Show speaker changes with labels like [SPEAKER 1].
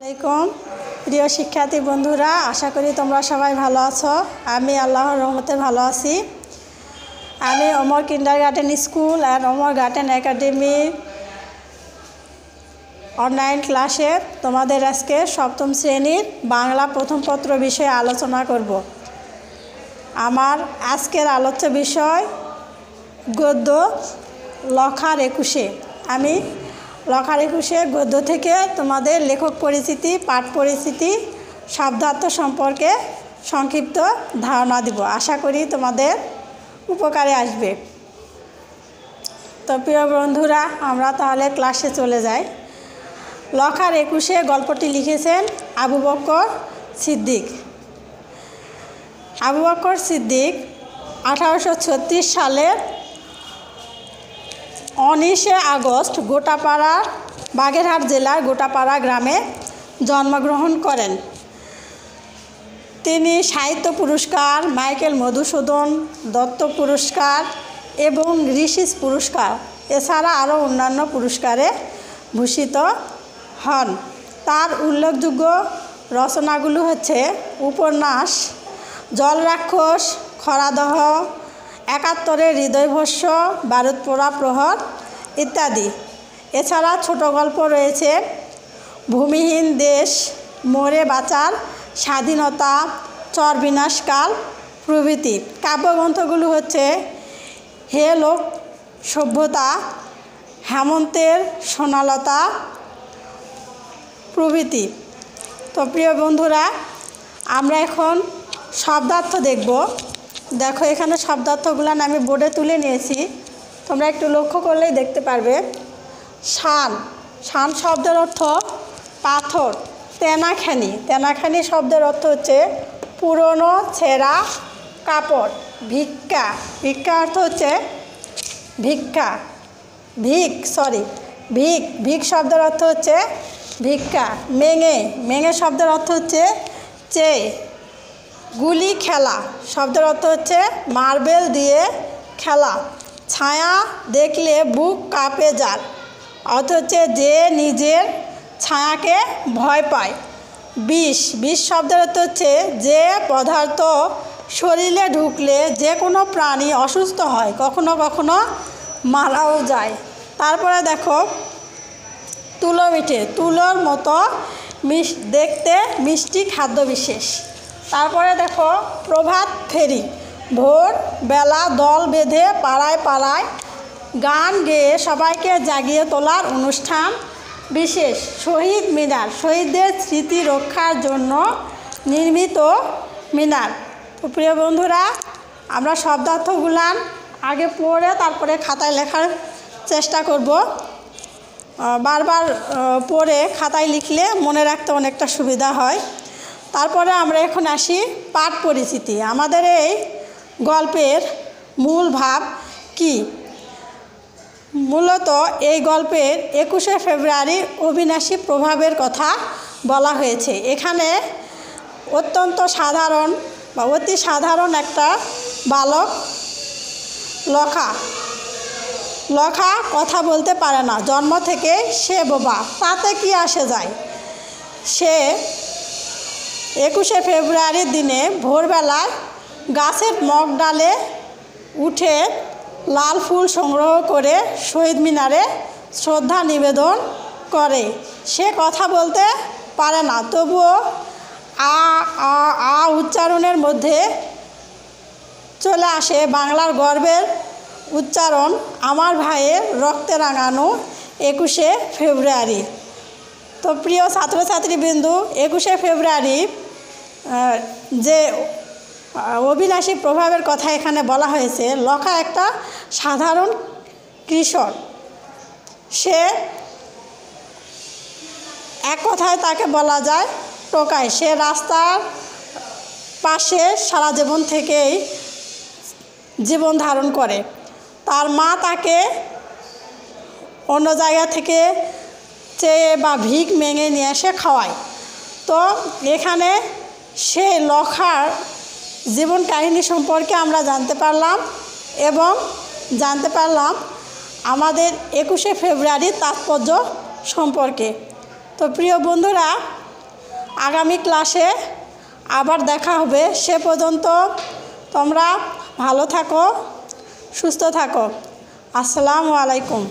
[SPEAKER 1] আলাইকুম। প্রিয় শিক্ষার্থী বন্ধুরা, আশা করি তোমরা সবাই ভালো আছো। আমি আল্লাহর রহমতে ভালো আছি। আমি Amar kindergarten school and Amar garden academy online ক্লাসে তোমাদের আজকে সপ্তম শ্রেণির বাংলা প্রথম পত্র বিষয়ে আলোচনা করব। আমার আজকের আলোচ্য বিষয় গদ্য লখার একুশে। আমি লখার একুশে গদ্য থেকে তোমাদের লেখক পরিচিতি, পাঠ পরিচিতি, শব্দার্থ সম্পর্কে সংক্ষিপ্ত ধারণা দিব। আশা করি তোমাদের উপকারে আসবে। তো প্রিয় বন্ধুরা, আমরা তাহলে ক্লাসে চলে যাই। লখার একুশে গল্পটি লিখেছেন আবু বক্কর সিদ্দিক। আবু বক্কর সিদ্দিক আঠারোশো ছত্রিশ সালের উনিশে আগস্ট গোটাপাড়া, বাগেরহাট জেলার গোটাপাড়া গ্রামে জন্মগ্রহণ করেন। তিনি সাহিত্য পুরস্কার, মাইকেল মধুসূদন দত্ত পুরস্কার এবং ঋষিস পুরস্কার এছাড়া আরও অন্যান্য পুরস্কারে ভূষিত হন। তার উল্লেখযোগ্য রচনাগুলো হচ্ছে উপন্যাস, জলরাক্ষস, খরাদহ, একাত্তরের হৃদয়ভস্য বারুদ পোড়া প্রহর ইত্যাদি। এছাড়া ছোট গল্প রয়েছে, ভূমিহীন দেশ, মরে বাঁচার স্বাধীনতা, চর বিনাশকাল প্রভৃতি। কাব্যগ্রন্থগুলো হচ্ছে হে লোক, সভ্যতা, হেমন্তের সোনালতা প্রভৃতি। তো প্রিয় বন্ধুরা, আমরা এখন শব্দার্থ দেখব। দেখো এখানে শব্দার্থগুলো আমি বোর্ডে তুলে নিয়েছি। তোমরা একটু লক্ষ্য করলেই দেখতে পারবে। শান। শান শব্দের অর্থ পাথর, তেনাখানি। তেনাখানি শব্দের অর্থ হচ্ছে পুরনো, ছেঁড়া কাপড়, ভিক্ষা। ভিক্ষা অর্থ হচ্ছে ভিক্ষা। ভিক সরি ভিক। ভিক শব্দের অর্থ হচ্ছে ভিক্ষা। মেঙে। মেঙে শব্দের অর্থ হচ্ছে চে গুলি খেলা শব্দের অর্থ হচ্ছে মার্বেল দিয়ে খেলা। ছায়া দেখলে বুক কাঁপে যার, অথচ যে নিজের ছায়াকে ভয় পায়। বিষ বিষ শব্দের হচ্ছে যে পদার্থ শরীরে ঢুকলে যে কোনো প্রাণী অসুস্থ হয়, কখনো কখনো মারাও যায়। তারপরে দেখো, তুলো মিঠে, তুলোর মতো মিস দেখতে মিষ্টি খাদ্য বিশেষ তারপরে দেখো, প্রভাত ফেরি। ভোর বেলা দল বেঁধে পাড়ায় পাড়ায় গান গেয়ে সবাইকে জাগিয়ে তোলার অনুষ্ঠান বিশেষ। শহীদ মিনার, শহীদদের স্মৃতি রক্ষার জন্য নির্মিত মিনার। তো প্রিয় বন্ধুরা, আমরা শব্দার্থগুলান আগে পড়ে তারপরে খাতায় লেখার চেষ্টা করব। বারবার পড়ে খাতায় লিখলে মনে রাখতে অনেকটা সুবিধা হয়। তারপরে আমরা এখন আসি পাঠ পরিচিতি। আমাদের এই গল্পের মূল ভাব কি? মূলত এই গল্পের একুশে ফেব্রুয়ারি অবিনাশী প্রভাবের কথা বলা হয়েছে। এখানে অত্যন্ত সাধারণ বা অতি সাধারণ একটা বালক লখা লখা কথা বলতে পারে না। জন্ম থেকে সে বোবা, তাতে কি আসে যায়? সে একুশে ফেব্রুয়ারির দিনে ভোরবেলায় গাছের মগ ডালে উঠে লাল ফুল সংগ্রহ করে শহীদ মিনারে শ্রদ্ধা নিবেদন করে। সে কথা বলতে পারে না। তবুও আ আ আ উচ্চারণের মধ্যে চলে আসে বাংলার গর্বের উচ্চারণ, আমার ভাইয়ের রক্তে রাঙানো একুশে ফেব্রুয়ারি। তো প্রিয় ছাত্রছাত্রীবৃন্দু, একুশে ফেব্রুয়ারি যে অবিনাশী প্রভাবের কথা এখানে বলা হয়েছে। লখা একটা সাধারণ কৃষক। সে এক কথায় তাকে বলা যায় টোকায় সে রাস্তার পাশে সারা জীবন থেকেই জীবন ধারণ করে। তার মা তাকে অন্য জায়গা থেকে চেয়ে বা ভিক মেঙে নিয়ে এসে খাওয়ায়। তো এখানে সে লখার জীবন কাহিনী সম্পর্কে আমরা জানতে পারলাম এবং জানতে পারলাম আমাদের একুশে ফেব্রুয়ারির তাৎপর্য সম্পর্কে। তো প্রিয় বন্ধুরা, আগামী ক্লাসে আবার দেখা হবে। সে পর্যন্ত তোমরা ভালো থাকো, সুস্থ থাকো। আসসালামু আলাইকুম।